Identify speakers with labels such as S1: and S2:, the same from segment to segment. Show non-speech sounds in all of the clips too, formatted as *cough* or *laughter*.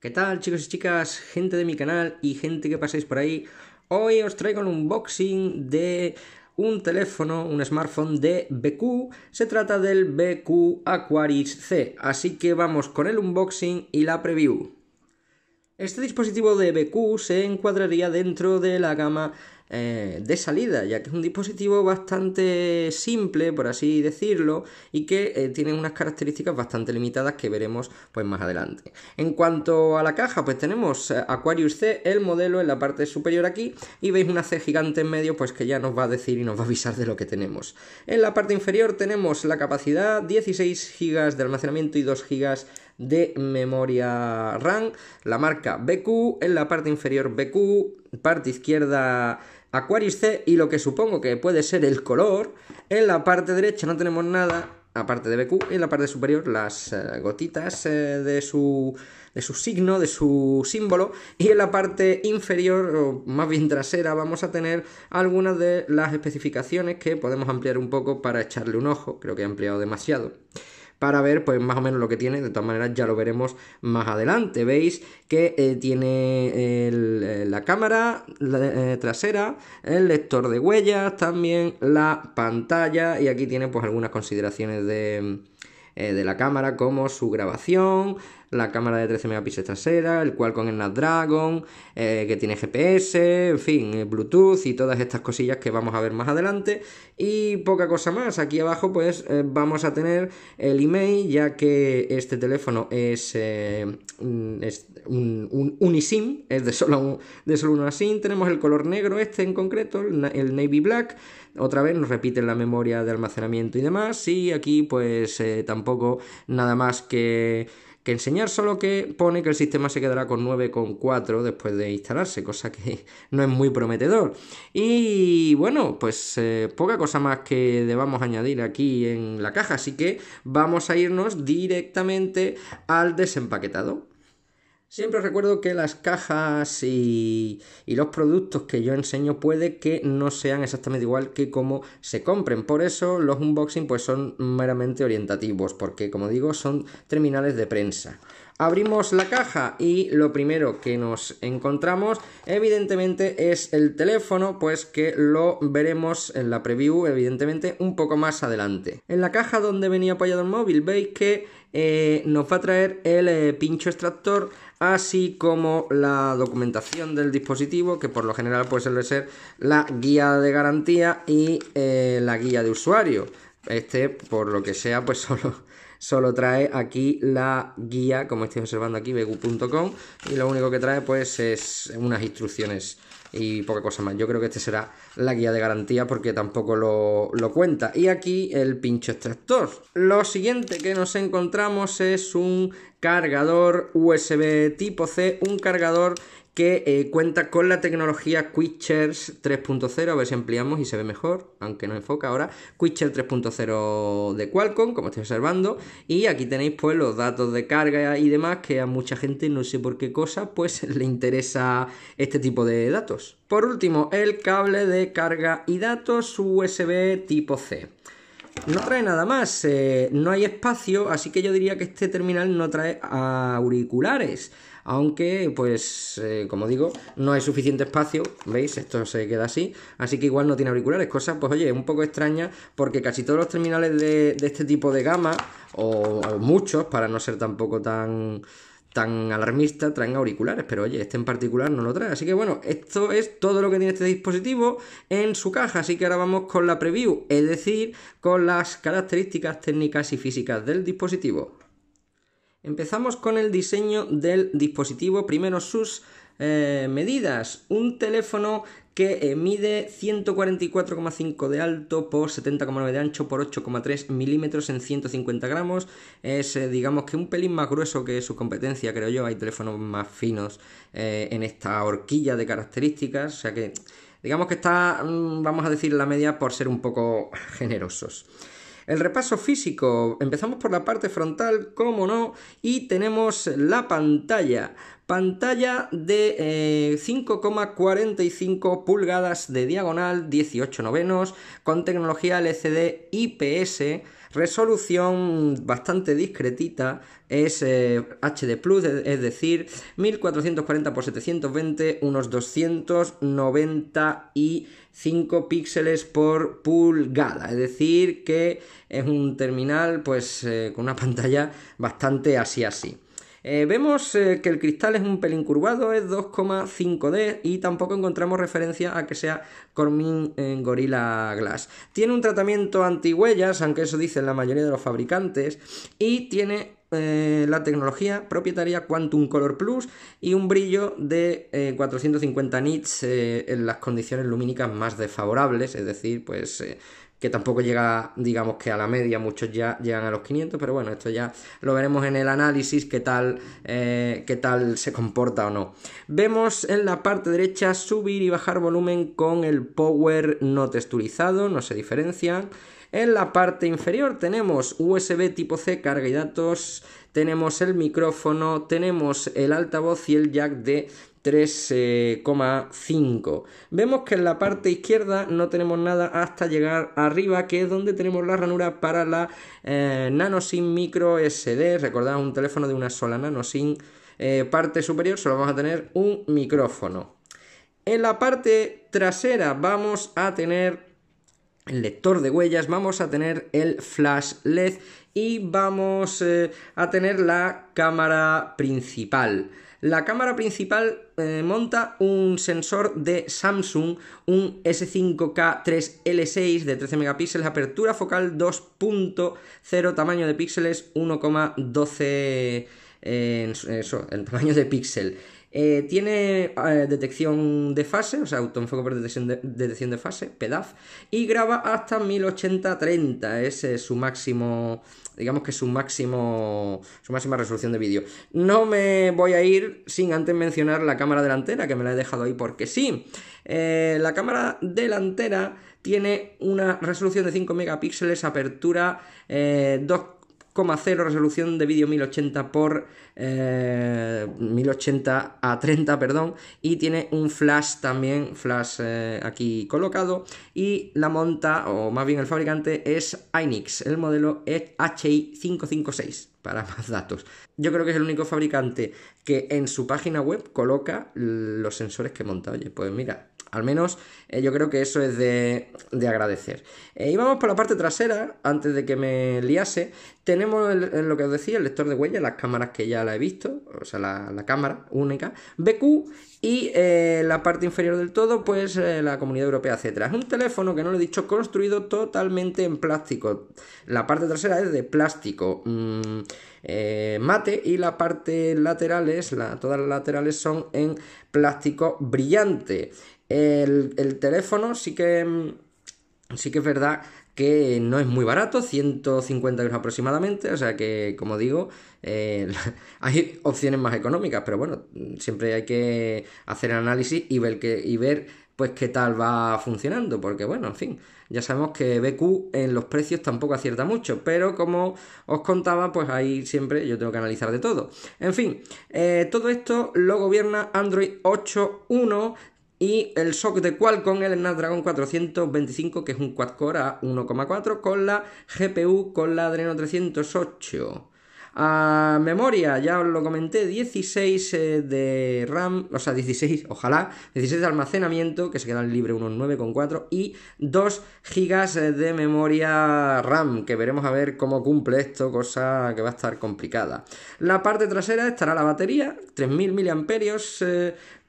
S1: ¿Qué tal chicos y chicas, gente de mi canal y gente que pasáis por ahí? Hoy os traigo un unboxing de un teléfono, un smartphone de BQ. Se trata del BQ Aquaris C, así que vamos con el unboxing y la preview. Este dispositivo de BQ se encuadraría dentro de la gama eh, de salida, ya que es un dispositivo bastante simple, por así decirlo, y que eh, tiene unas características bastante limitadas que veremos pues más adelante. En cuanto a la caja, pues tenemos eh, Aquarius C, el modelo en la parte superior aquí, y veis una C gigante en medio, pues que ya nos va a decir y nos va a avisar de lo que tenemos. En la parte inferior tenemos la capacidad 16 GB de almacenamiento y 2 GB de memoria RAM, la marca BQ, en la parte inferior BQ, parte izquierda Aquarius C y lo que supongo que puede ser el color. En la parte derecha no tenemos nada, aparte de BQ, y en la parte superior las eh, gotitas eh, de, su, de su signo, de su símbolo, y en la parte inferior, o más bien trasera, vamos a tener algunas de las especificaciones que podemos ampliar un poco para echarle un ojo, creo que he ampliado demasiado para ver pues más o menos lo que tiene, de todas maneras ya lo veremos más adelante, veis que eh, tiene eh, la cámara eh, trasera, el lector de huellas, también la pantalla y aquí tiene pues algunas consideraciones de, de la cámara como su grabación, la cámara de 13 megapíxeles trasera, el cual con el Snapdragon, eh, que tiene GPS, en fin, eh, Bluetooth y todas estas cosillas que vamos a ver más adelante. Y poca cosa más, aquí abajo pues eh, vamos a tener el email, ya que este teléfono es, un, un, unisim, es de solo, de solo una SIM. Tenemos el color negro este en concreto, el navy black. Otra vez nos repiten la memoria de almacenamiento y demás. Y aquí pues tampoco nada más que que enseñar solo que pone que el sistema se quedará con 9,4 después de instalarse, cosa que *laughs* no es muy prometedor. Y bueno, pues eh, poca cosa más que debamos añadir aquí en la caja, así que vamos a irnos directamente al desempaquetado. Siempre recuerdo que las cajas y, los productos que yo enseño puede que no sean exactamente igual que como se compren. Por eso los unboxing pues son meramente orientativos, porque como digo son terminales de prensa. Abrimos la caja y lo primero que nos encontramos evidentemente es el teléfono, pues que lo veremos en la preview evidentemente un poco más adelante. En la caja donde venía apoyado el móvil veis que eh, nos va a traer el eh, pincho extractor así como la documentación del dispositivo que por lo general puede ser la guía de garantía y eh, la guía de usuario este por lo que sea pues *laughs* solo solo trae aquí la guía, como estáis observando aquí, begu.com, y lo único que trae pues es unas instrucciones y poca cosa más. Yo creo que este será la guía de garantía porque tampoco lo, lo, cuenta. Y aquí el pincho extractor. Lo siguiente que nos encontramos es un cargador USB tipo C, un cargador que eh, cuenta con la tecnología Quickchers 3.0, a ver si ampliamos y se ve mejor, aunque no enfoca ahora, Quickshare 3.0 de Qualcomm, como estáis observando, y aquí tenéis pues los datos de carga y demás que a mucha gente, no sé por qué cosa, pues *laughs* le interesa este tipo de datos. Por último, el cable de carga y datos USB tipo C. No trae nada más, eh, no hay espacio, así que yo diría que este terminal no trae auriculares aunque pues eh, como digo no hay suficiente espacio, veis, esto se queda así, así que igual no tiene auriculares, cosa pues oye, un poco extraña porque casi todos los terminales de, este tipo de gama, o, muchos, para no ser tampoco tan tan alarmista traen auriculares, pero oye, este en particular no lo trae. Así que bueno, esto es todo lo que tiene este dispositivo en su caja. Así que ahora vamos con la preview, es decir, con las características técnicas y físicas del dispositivo. Empezamos con el diseño del dispositivo, primero sus eh, medidas. Un teléfono que eh, mide 144,5 de alto por 70,9 de ancho por 8,3 milímetros en 150 gramos. Es eh, digamos que un pelín más grueso que su competencia, creo yo. Hay teléfonos más finos en esta horquilla de características. O sea que digamos que está, mm, vamos a decir, la media por ser un poco *laughs* generosos. El repaso físico, empezamos por la parte frontal, como no, y tenemos la pantalla. Pantalla de 5,45 eh, pulgadas de diagonal, 18 novenos, con tecnología LCD IPS Resolución bastante discretita, es HD Plus, es decir, 1440 x 720, unos 295 píxeles por pulgada, es decir, que es un terminal pues con una *laughs* pantalla bastante así así. Eh, vemos eh, que el cristal es un pelín curvado, es 2,5D y tampoco encontramos referencia a que sea Cormin Gorilla Glass. Tiene un tratamiento anti-huellas, aunque eso dicen la mayoría de los fabricantes, y tiene eh, la tecnología propietaria Quantum Color Plus y un brillo de 450 nits en las condiciones lumínicas más desfavorables, es decir, pues que tampoco llega, digamos que a la media, muchos ya llegan a los 500, pero bueno, esto ya lo veremos en el análisis, qué tal, eh, qué tal se comporta o no. Vemos en la parte derecha subir y bajar volumen con el power no texturizado, no se diferencian. En la parte inferior tenemos USB tipo C, carga y datos, tenemos el micrófono, tenemos el altavoz y el jack de 3,5. Vemos que en la parte izquierda no tenemos nada hasta llegar arriba, que es donde tenemos la ranura para la eh, NanoSIM micro SD. Recordad un teléfono de una sola NanoSIM. Eh, parte superior solo vamos a tener un micrófono. En la parte trasera vamos a tener el lector de huellas, vamos a tener el flash LED y vamos eh, a tener la cámara principal. La cámara principal eh, monta un sensor de Samsung, un S5K3L6 de 13 megapíxeles, apertura focal 2.0, tamaño de píxeles 1,12 eh, eso, el tamaño de píxel. Eh, tiene detección de fase, o sea, autoenfoque por detección de, fase, PEDAF, y graba hasta 1080-30, ese es su máximo digamos que su máximo su máxima resolución de vídeo. No me voy a ir sin antes mencionar la cámara delantera, que me la he dejado ahí porque sí. Eh, la cámara delantera tiene una resolución de 5 megapíxeles, apertura eh, 2 0 resolución de vídeo 1080 por 1080 eh, a 30, perdón, y tiene un flash también, flash eh, aquí colocado, y la monta, o más bien el fabricante, es Inix, el modelo HI 556 para más datos. Yo creo que es el único fabricante que en su página web coloca los sensores que monta. Oye, pues mira, al menos eh, yo creo que eso es de, agradecer. Eh, y vamos por la parte trasera, antes de que me liase. Tenemos lo que os decía, el lector de huella, las cámaras que ya la he visto, o sea, la, cámara única, BQ y eh, la parte inferior del todo, pues la Comunidad Europea, etc. Es un teléfono que no lo he dicho, construido totalmente en plástico. La parte trasera es de plástico. Mm, mate y la parte laterales, todas las laterales son en plástico brillante. El, teléfono sí que, mm, sí que es verdad que no es muy barato, 150 euros aproximadamente, o sea que, como digo, eh, *laughs* hay opciones más económicas, pero bueno, siempre hay que hacer análisis y ver, que, y ver pues qué tal va funcionando, porque bueno, en fin, ya sabemos que BQ en los precios tampoco acierta mucho, pero como os contaba, pues ahí siempre yo tengo que analizar de todo. En fin, eh, todo esto lo gobierna Android 8.1 y el SOC de Qualcomm, el Snapdragon 425, que es un quad-core a 1,4 con la GPU con la Adreno 308. A memoria, ya os lo comenté, 16 eh, de RAM, o sea, 16, ojalá, 16 de almacenamiento, que se quedan libre unos 9,4 y 2 GB eh, de memoria RAM, que veremos a ver cómo cumple esto, cosa que va a estar complicada. La parte trasera estará la batería, 3000 mAh,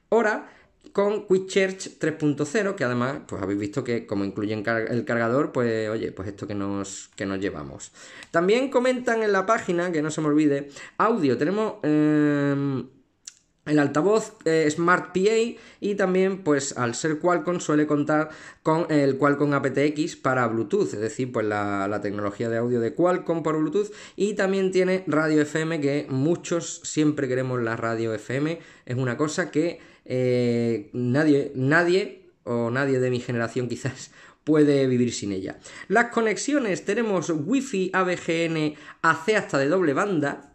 S1: hora, con Quick Charge 3.0, que además, pues habéis visto que como incluye el cargador, pues oye, pues esto que nos, que nos llevamos. También comentan en la página, que no se me olvide, audio. Tenemos em, el altavoz eh, Smart PA y también, pues al ser Qualcomm, suele contar con el Qualcomm aptX para Bluetooth, es decir, pues la, la, tecnología de audio de Qualcomm por Bluetooth y también tiene radio FM, que muchos siempre queremos la radio FM, es una cosa que eh, nadie, nadie o nadie de mi generación quizás *laughs* puede vivir sin ella. Las conexiones tenemos Wi-Fi, ABGN, AC hasta de doble banda.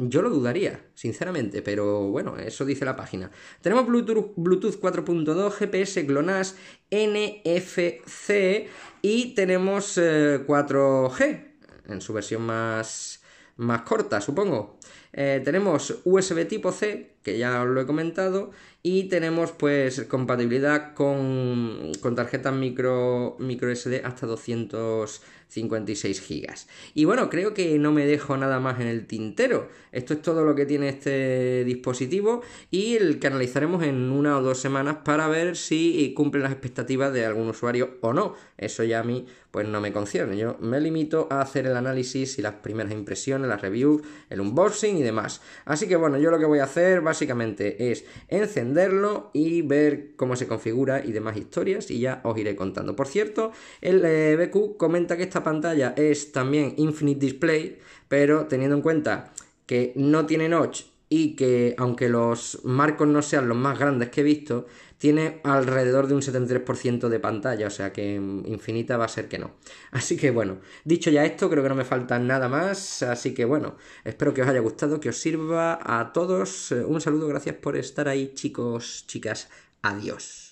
S1: Yo lo dudaría, sinceramente, pero bueno, eso dice la página. Tenemos Bluetooth, Bluetooth 4.2, GPS, GLONASS, NFC y tenemos 4G, eh, en su versión más, más corta, supongo. Eh, tenemos USB tipo C, que ya os lo he comentado, y tenemos pues compatibilidad con, con tarjetas micro, micro SD hasta 256 GB. Y bueno, creo que no me dejo nada más en el tintero. Esto es todo lo que tiene este dispositivo y el que analizaremos en una o dos semanas para ver si cumple las expectativas de algún usuario o no. Eso ya a mí pues no me concierne. Yo me limito a hacer el análisis y las primeras impresiones, las reviews, el unboxing y demás. Así que bueno, yo lo que voy a hacer básicamente es y ver cómo se configura y demás historias y ya os iré contando. Por cierto, el eh, BQ comenta que esta pantalla es también Infinite Display, pero teniendo en cuenta que no tiene notch y que aunque los marcos no sean los más grandes que he visto, tiene alrededor de un 73% de pantalla, o sea que infinita va a ser que no. *laughs* Así que bueno, dicho ya esto, creo que no me falta nada más, así que bueno, espero que os haya gustado, que os sirva a todos. Un saludo, gracias por estar ahí chicos, chicas, adiós.